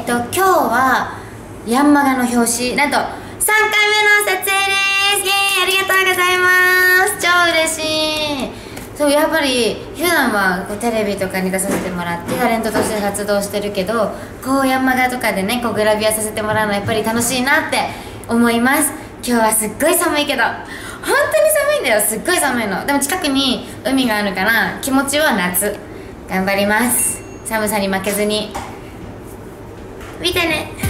っと今日はヤンマガの表紙。なんと3回目の撮影です。イエーイ。ありがとうございます。超嬉しい。そうやっぱり普段はこうテレビとかに出させてもらってタレントとして活動してるけどこうヤンマガとかでねこうグラビアさせてもらうのやっぱり楽しいなって思います。今日はすっごい寒いけど。本当に寒いんだよ。すっごい寒いの。でも近くに海があるから気持ちは夏。頑張ります。寒さに負けずに。見てね。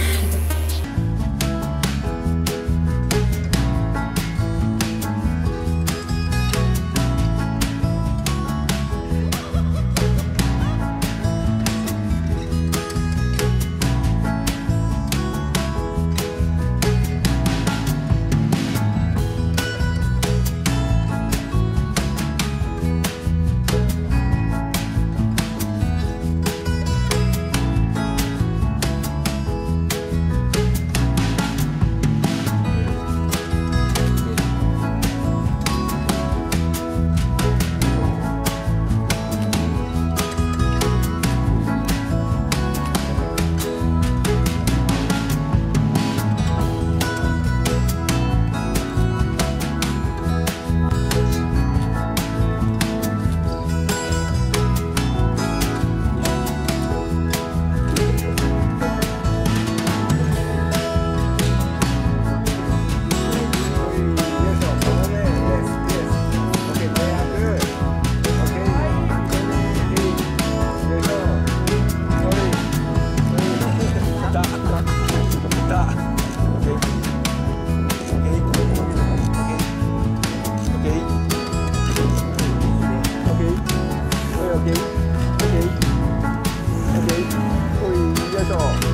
よいしょ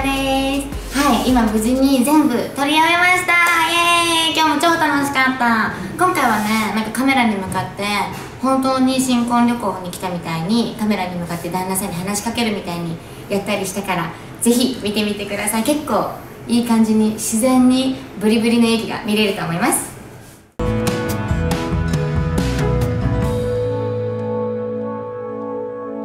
です。はい今無事に全部撮り終えました。イエーイ。今日も超楽しかった。今回はねなんかカメラに向かって本当に新婚旅行に来たみたいにカメラに向かって旦那さんに話しかけるみたいにやったりしたからぜひ見てみてください。結構いい感じに自然にブリブリの駅が見れると思います。